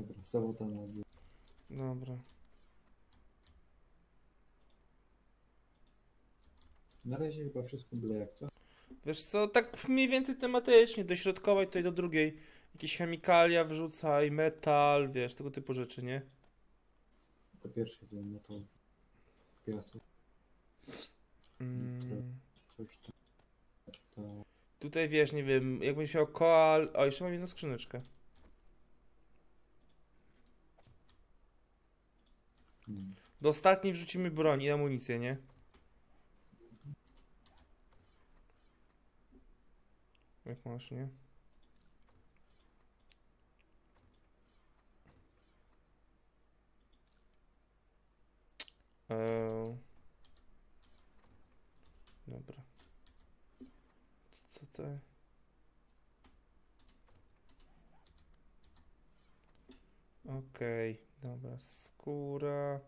Dobra, sobota na dół. Dobra. Na razie chyba wszystko byle jak co? Wiesz co, tak mniej więcej tematycznie, dośrodkować tutaj do drugiej. Jakieś chemikalia wrzucaj, metal, wiesz, tego typu rzeczy, nie? To pierwsze dzień, no to piasek, Mm. coś tam. To Tutaj wiesz, nie wiem, jakbyś miał koal... O, jeszcze mam jedną skrzyneczkę. Do ostatniej wrzucimy broń i amunicję, nie? Jak masz, nie? Eee... Dobra. Co to? Okej, dobra, skóra.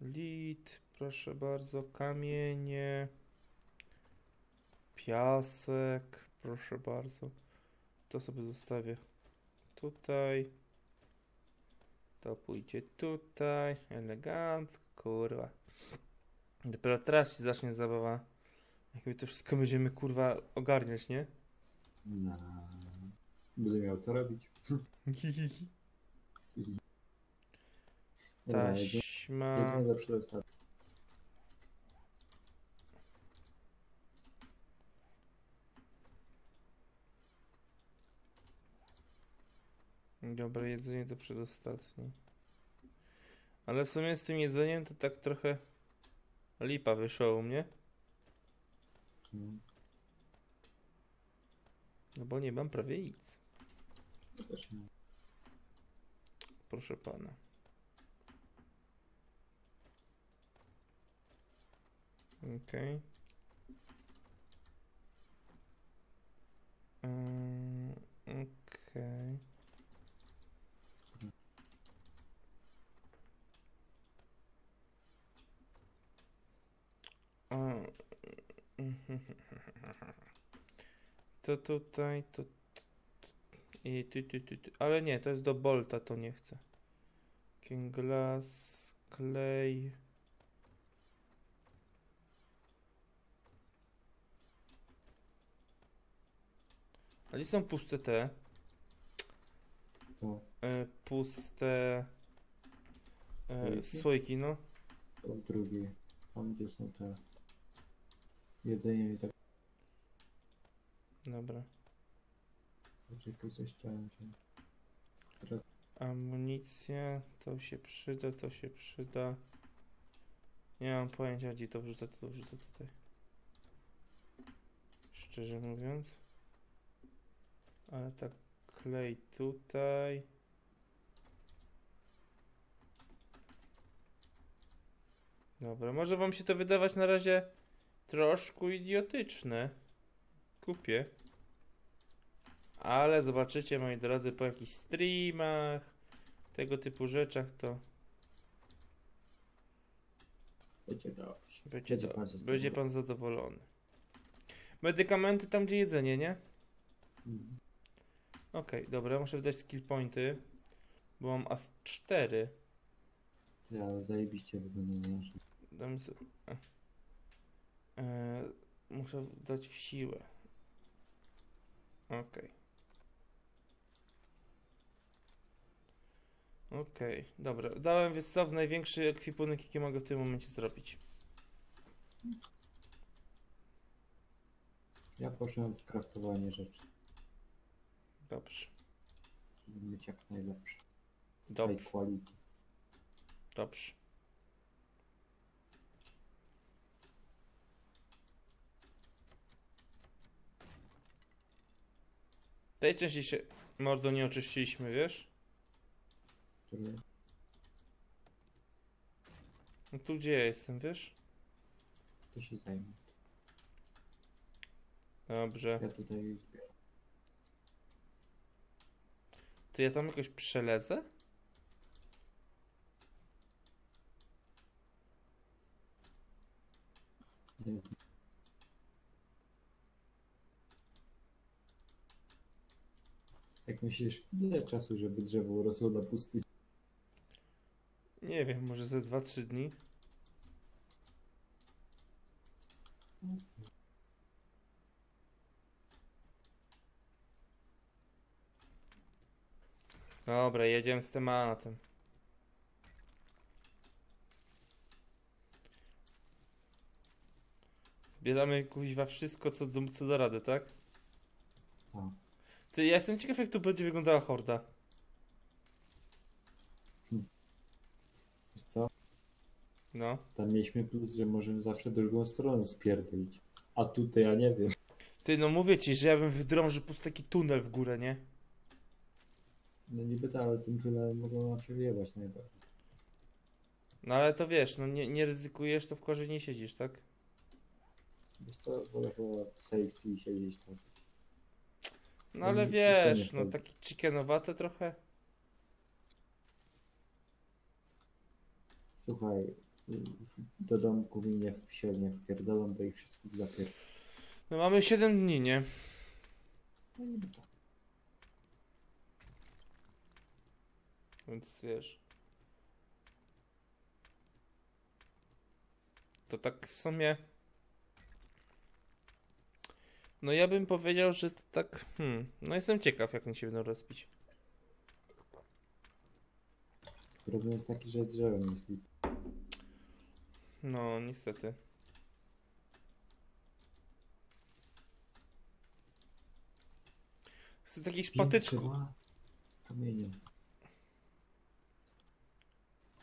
Lit, proszę bardzo, kamienie. Piasek, proszę bardzo. To sobie zostawię tutaj. To pójdzie tutaj. Elegancko, kurwa. Dopiero teraz się zacznie zabawa. Jak my to wszystko będziemy, kurwa, ogarniać, nie? na... Będę miał co robić. Taśma. jedziemy do przodu. Dobra, jedzenie to przedostatni. Ale w sumie z tym jedzeniem to tak trochę lipa wyszło u mnie. Hmm. No bo nie mam prawie nic. Proszę pana. Okej. Mm, Okej. A, To tutaj, to i ty, ty, ty, ty. Ale nie, to jest do Bolta, to nie chcę. King Glass, klej. Gdzie są puste te? E, puste e, Słoiki? słoiki, no. to drugie. Tam gdzie są te jedzenie i tak. Dobra. Poczekaj, coś chciałem wziąć. Teraz Amunicja, to się przyda, to się przyda. Nie mam pojęcia, gdzie to wrzucę, to wrzucę tutaj. Szczerze mówiąc. Ale tak, klej tutaj. Dobra, może wam się to wydawać na razie troszkę idiotyczne. Kupię. Ale zobaczycie, moi drodzy, po jakichś streamach, tego typu rzeczach, to będzie dobrze. będzie, Będzie do, pan zadowolony. będzie pan zadowolony. Medykamenty tam, gdzie jedzenie, nie? Mhm. Okej, dobra, muszę wydać skill pointy, bo mam as 4. Ty, ale zajebiście wygląda na nasze. Dam sobie... e. E, muszę dać w siłę. Okej. Okej, dobra. Dałem, wiesz co, w największy ekwipunek, jaki mogę w tym momencie zrobić. Ja poszedłem w kraftowanie rzeczy, Dobrze, żeby mieć jak najlepsze. dobrze, High quality. dobrze. Tej części się mordo nie oczyściliśmy, wiesz? Które No tu gdzie ja jestem, wiesz? to się zajmie. Dobrze. Ja tutaj zbieram. To ja tam jakoś przelezę? Jak myślisz, ile czasu, żeby drzewo urosło na pusty Nie wiem, może ze 2-3 dni? Dobra, jedziemy z tematem. Zbieramy kuźwa wszystko, co do, co do rady, tak? Tak. Ty, ja jestem ciekaw, jak tu będzie wyglądała horda. Wiesz co? No. Tam mieliśmy plus, że możemy zawsze drugą stronę spierdolić. A tutaj ja nie wiem. Ty, no mówię ci, że ja bym wydrążył po prostu taki tunel w górę, nie? No niby tak, ale tym tyle mogą nam się wyjebać najbardziej. No ale to wiesz, no nie, nie ryzykujesz, to w korze nie siedzisz, tak? Wiesz co, wolę chyba safety siedzieć tak. No ale wiesz, nie no taki chickenowate trochę. Słuchaj, do domku mi nie się nie wpierdolą, bo ich wszystkich zapier... No mamy 7 dni, nie? No niby tak. Więc wiesz. To tak w sumie. No ja bym powiedział, że to tak. Hmm. No jestem ciekaw, jak oni się będą rozpić. Problem jest taki, że drzewem jest lip. No, niestety. Z takich patyczków. Kamieniem.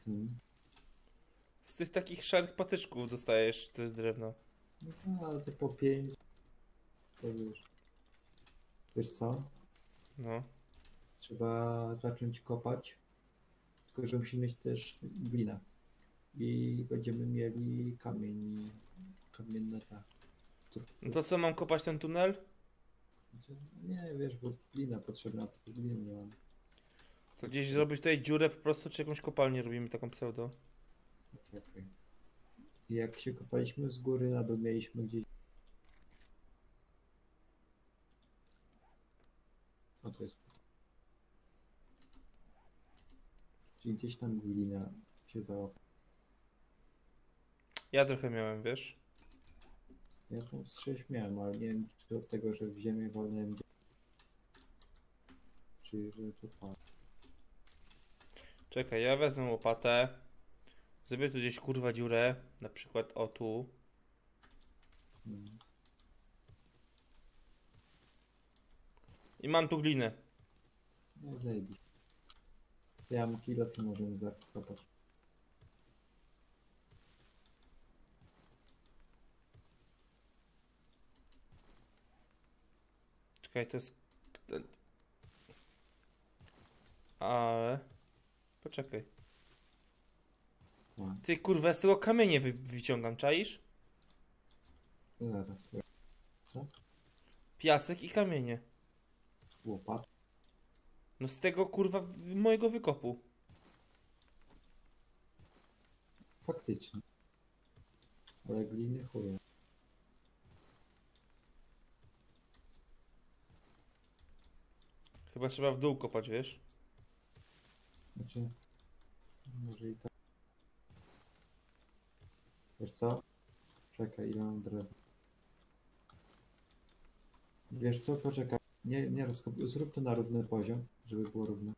Hmm. Z tych takich szarych patyczków dostajesz też drewno. No ale to po pięć. To wiesz. Wiesz co? No. Trzeba zacząć kopać. Tylko, że musimy mieć też glinę. I będziemy mieli kamień. Kamienne tak. No to co, mam kopać ten tunel? Nie wiesz, bo glina potrzebna, gliny nie mam. To gdzieś zrobić tutaj dziurę po prostu, czy jakąś kopalnię robimy taką pseudo? I jak się kopaliśmy z góry na dół, mieliśmy gdzieś. O to jest. Czyli gdzieś tam glina się załapała. Ja trochę miałem, wiesz? Ja tam z miałem, ale nie wiem czy od tego, że w ziemię walnąłem. Czy że to pan. Czekaj, ja wezmę łopatę. Zrobię tu gdzieś kurwa dziurę. Na przykład o tu. I mam tu glinę. No zajebiście. Ja mam kilo, to możemy zaskopać. Czekaj, to jest. Ale. Poczekaj. Co? Ty kurwa, z tego kamienie wy wyciągam, czaisz? Zaraz. Co? Piasek i kamienie. Łopat. No z tego kurwa w- mojego wykopu. Faktycznie. Ale gliny chuja. Chyba trzeba w dół kopać, wiesz? Znaczy, może i tak. Wiesz co? Czekaj, ile mam drewna. Wiesz co? Poczekaj. Nie, nie rozkop... Zrób to na równy poziom, żeby było równo.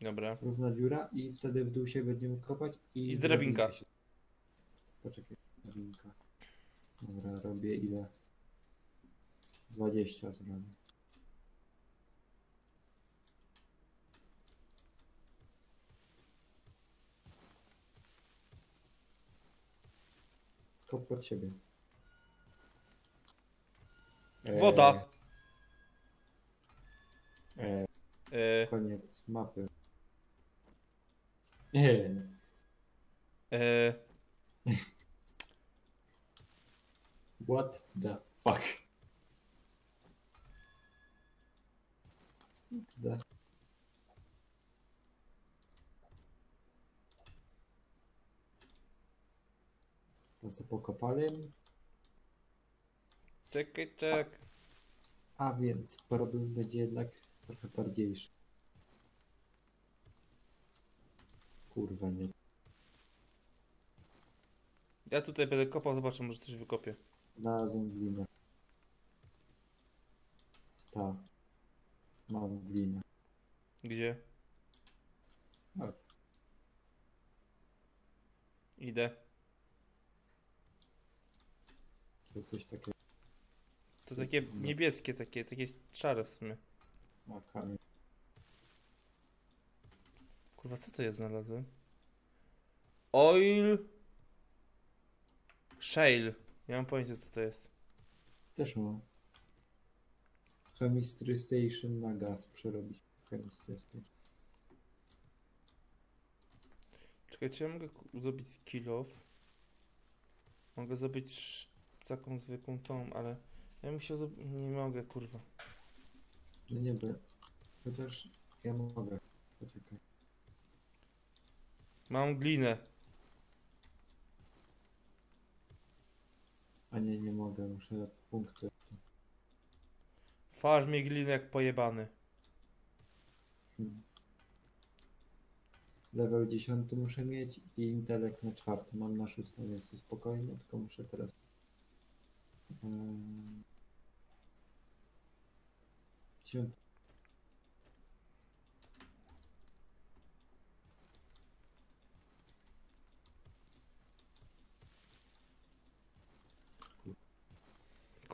Dobra. Równa dziura i wtedy w dół się będziemy kopać i... I drabinka. się- Poczekaj, drabinka. Dobra, robię ile? 20 zrobię. Kop pod siebie. Eee, Woda. Eee, E, koniec mapy. Eee, e, what the fuck? What the... To se pokopali. czekaj, czek. A więc problem będzie jednak trochę bardziejszy. Kurwa nie. Ja tutaj będę kopał, zobaczę, może coś wykopię. Znalazłem glinę. Tak. Mam glinę. Gdzie? Tak. Idę. To jest coś takiego. To takie niebieskie, takie, takie szare w sumie. Kamień. Kurwa, co to jest znalazłem? Oil... Shale. Nie mam pojęcia, co to jest. Też mam. Chemistry Station na gaz przerobić. Chemistry Station. Czekaj, czy ja mogę zrobić skill off? Mogę zrobić taką zwykłą tą, ale ja chciał zrobić... Nie mogę, kurwa. No nie by. Chociaż ja mogę. Poczekaj. Mam glinę. A nie, nie mogę. Muszę punkty. Farmie glinę jak pojebany. Hmm. Level 10 muszę mieć i intelekt na czwarty. Mam na szóstym, jest to spokojnie, tylko muszę teraz.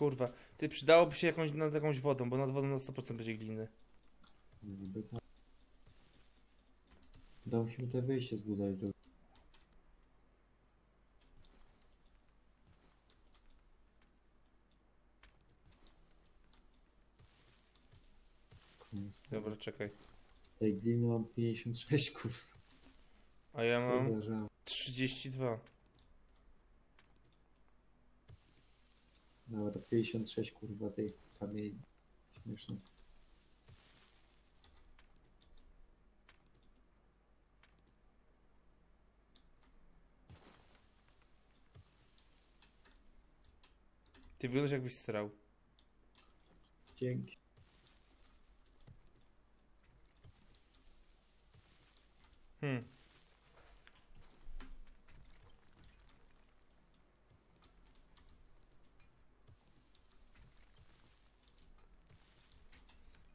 Kurwa. Ty przydałoby się jakąś, nad jakąś wodą, bo nad wodą na 100% będzie gliny. Niby tak. Udało się wyjście zbudować do Koniec. Dobra, czekaj. Tej gliny mam 56 kurw. A ja Co mam za żal. 32. Dobra, 56 kurwa tej kamieni. Śmieszne. Ty wyglądasz jakbyś strał. Dzięki. Hmm.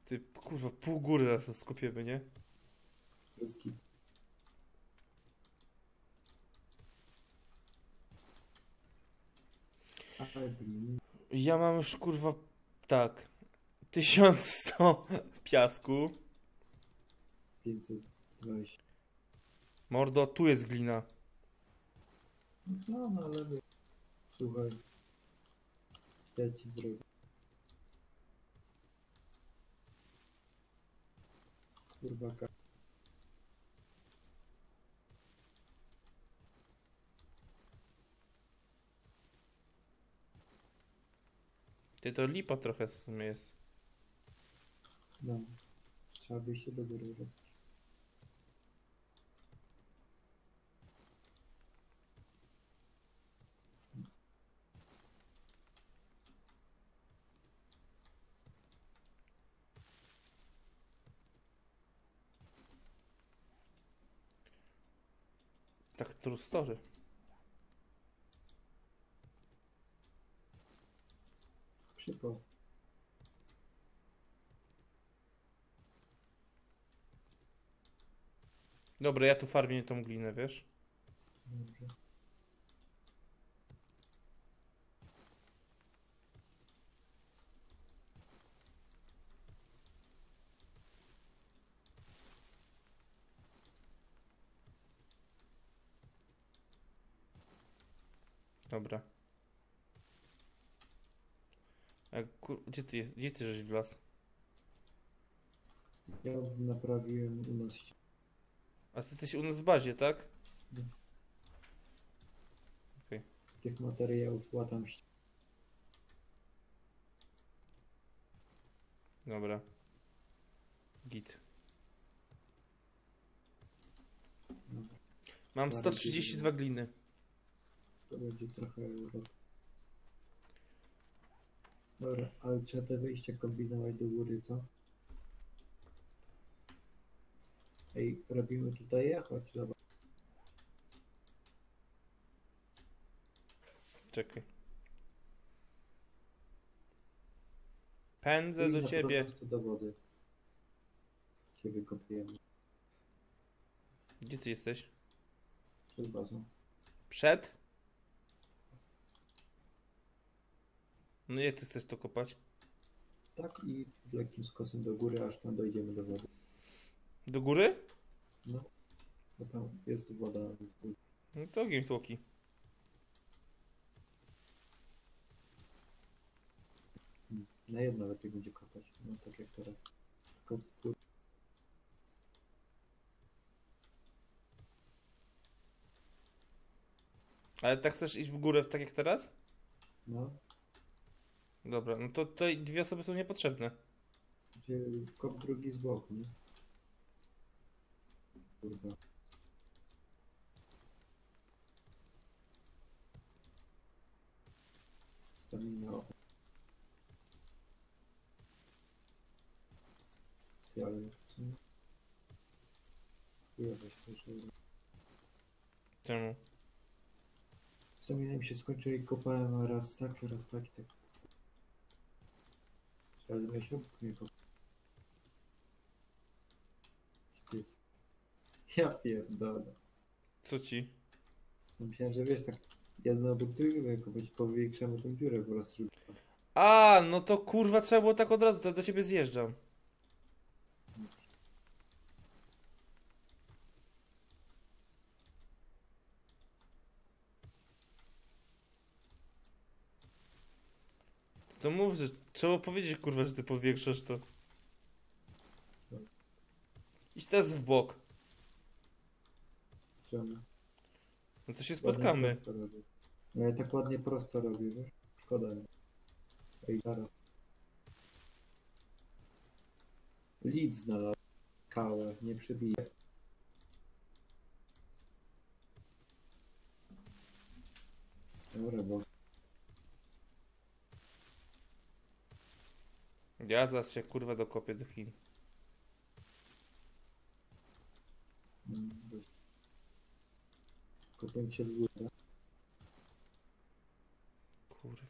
Ty, kurwa, pół góry zaraz skopiemy, nie? Ale. Ja mam już, kurwa, tak. 1100 piasku. 520. Mordo, tu jest glina. No, no ale wy- słuchaj. Ja ci zrobię. Kurwa ka- Ty, to lipa trochę w sumie jest. No. Trzeba by się do góry robić. Tak true story. Przypał. Dobra, ja tu farmię tą glinę, wiesz? Dobrze. Dobra. A kur... Gdzie ty jest? Gdzie ty żeś wlazł? Ja naprawiłem u nas A ty jesteś u nas w bazie, tak? z tych materiałów łatam ścianę. Dobra. Git. Mam Dobra, 132 gliny. To będzie trochę... Dobra, ale trzeba te wyjścia kombinować do góry, co? Ej, robimy tutaj je? Chodź, zobacz. Czekaj. Pędzę I do ciebie. do wody. Się wykopiemy. Gdzie ty jesteś? Przed bazą. Przed? No jak ty chcesz to kopać? Tak i lekkim skosem do góry, aż tam dojdziemy do wody. Do góry? No, bo tam jest woda. No to ogień tłoki. Na jedno lepiej będzie kopać. No tak jak teraz. Tylko Ale tak chcesz iść w górę tak jak teraz? no, Dobra, no to tutaj dwie osoby są niepotrzebne. gdzie kop drugi z boku, nie? Kurwa. Stamina. Ty, ale co? Się coś robi. Czemu? Stamina mi się skończyła i kopałem raz tak, raz tak i tak. Ja pierdolę. Co ci? Myślałem, że wiesz tak jedno obok drugiego kopać powiększamy tą dziurę po prostu. A, no to kurwa trzeba było tak od razu, to do ciebie zjeżdżam. To mów, że trzeba powiedzieć kurwa, że ty powiększasz to. Idź teraz w bok. Czemu? No to się Ładnie spotkamy. prosto robię. No ja tak ładnie prosto robię, wiesz? Szkoda mi. Ej, zaraz. Lid znalazł. Kałę, nie przebije. Dobra, bo Ja zaraz się kurwa dokopię do Chin. Kopię się w górę. Kurwa.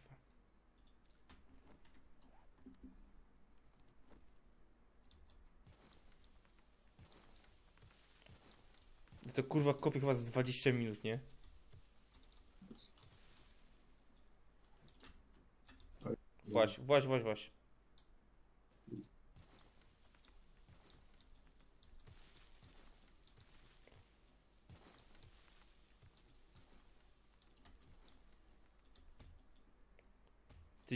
To kurwa kopię chyba z 20 minut, nie? Właś, właś, właś, właś.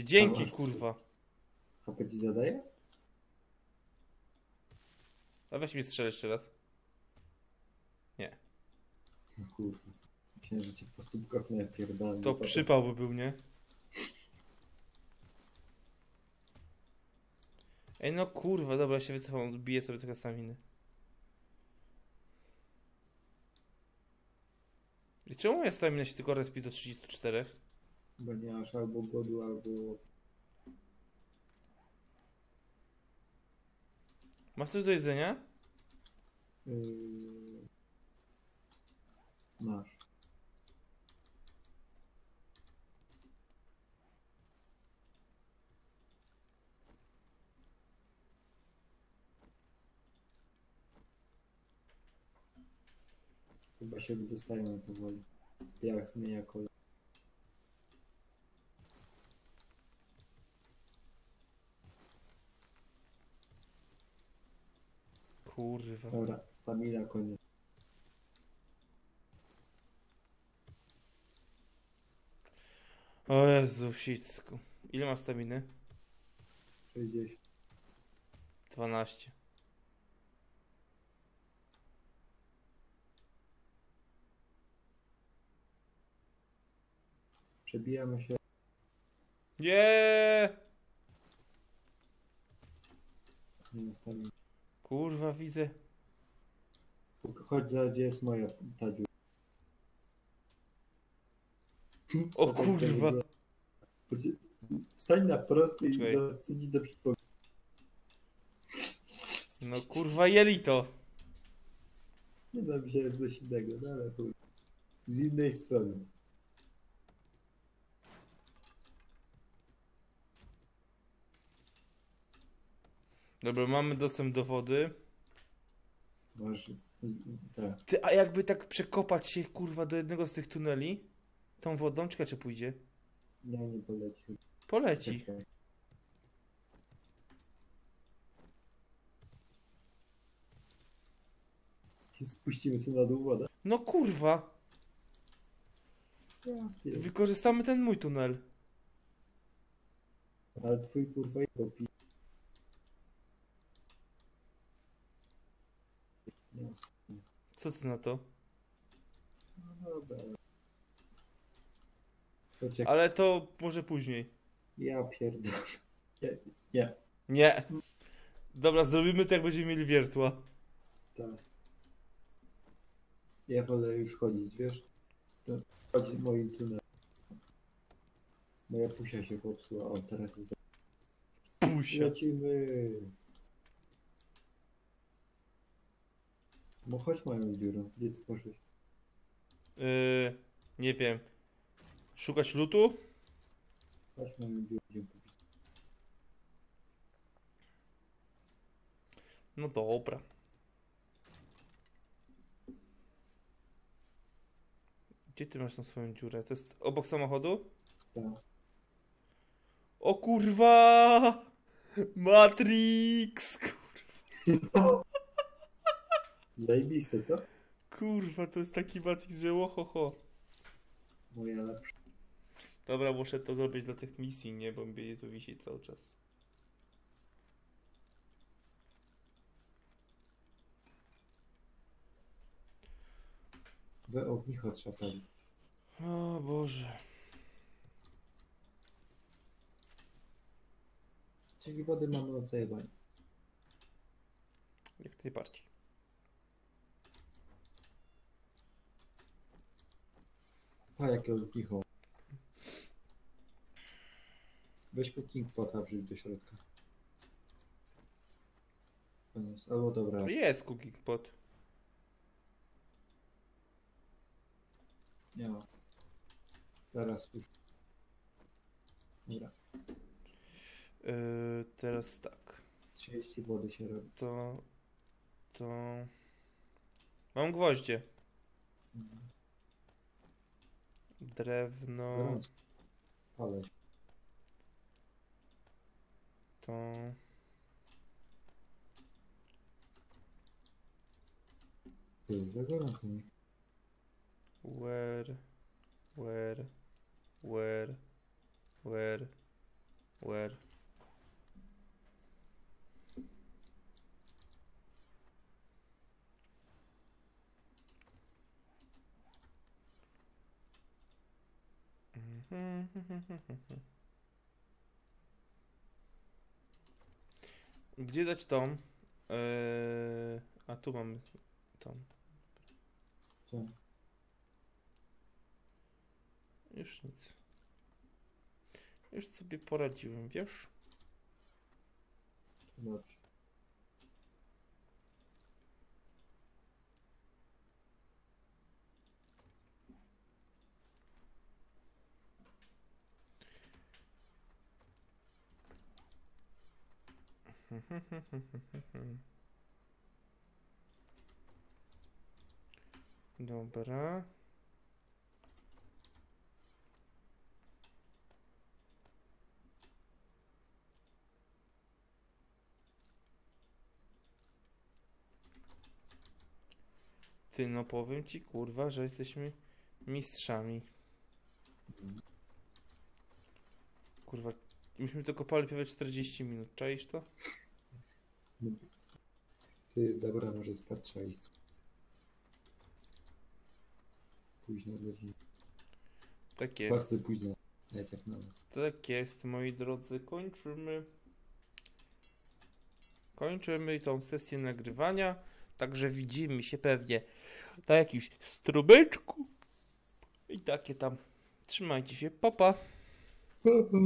Dzięki, kurwa. HP ci zadaje? A weź mi strzel jeszcze raz. No kurwa. Myślałem, że cię po stópkach nie pierdolę. To przypał by był, nie? Ej, no kurwa, dobra, ja się wycofam, biję sobie trochę staminy. I czemu moja stamina się tylko respi do 34? Bo nie masz albo głodu, albo... Masz coś do jedzenia? Yy... Masz. Chyba się dostają powoli. Jak zmienia kolor. Kurwa. Dobra, stamina koniec. O Jezu. Ile masz staminy? 60. 12. Przebijamy się. Nie! Nie ma staminy. Kurwa, widzę. Chodź za gdzie jest moja ta dziura. O kurwa. Stań na prosty i Czekaj. za- co ci do przypomnienia. No kurwa jelito. Nie da mi się coś innego, no ale chuj. Z innej strony. Dobra, mamy dostęp do wody. Masz... Tak. Ty, a jakby tak przekopać się kurwa do jednego z tych tuneli? Tą wodą, czekaj czy pójdzie? Nie, nie poleci. Poleci. Czekaj. Spuścimy sobie na dół wodę. No kurwa. Ja, pier- Wykorzystamy ten mój tunel. Ale twój kurwa jego pi... Co ty na to? No dobra. Poczekaj, Ale to może później. ja pierdolę. Nie, nie, Nie. Dobra, zrobimy to jak będziemy mieli wiertła. tak. Ja wolę już chodzić, wiesz? To chodzi moim tunelem. Moja pusia się popsuła, o teraz jest... Pusia. Lecimy! No chodź moją dziurą, gdzie ty poszłeś? Yy, nie wiem. Szukać lutu? Chodź moją poszłeś? No dobra. Gdzie ty masz tą swoją dziurę? To jest obok samochodu? Tak. O kurwa! Matrix! Kur- Zajebiste, co? Kurwa, to jest taki Matrix, że łohoho. Moja lepsza. Dobra, muszę to zrobić dla tych misji, nie? Bo mnie tu wisi cały czas. We ognicho trzeba. O Boże. Czyli wody mamy od zajebania. Jak najbardziej. A jakie ognicho. Weź cooking pota wrzuć do środka. Koniec. Albo dobra. Jest cooking pot. Nie ma. Zaraz już. Dobra. Yy, teraz tak. 30 wody się robi. To. To. Mam gwoździe. Mhm. Drewno. Ale To. ty, za gorąco mi. Where. Where. Where. Where. Where. Gdzie dać tą? Eee, a tu mamy tą. Co? Już nic. Już sobie poradziłem, wiesz? Dobrze. Dobra. Ty, no powiem ci, kurwa, że jesteśmy mistrzami. Kurwa, myśmy to kopali prawie 40 minut, czaisz to? Ty, dobra, może iść. Późno godzina. Tak jest. Bardzo późno. Tak na nas. Tak jest, moi drodzy, kończymy. Kończymy tą sesję nagrywania. Także widzimy się pewnie na jakimś strumyczku. I takie tam. Trzymajcie się, papa. Pa, pa.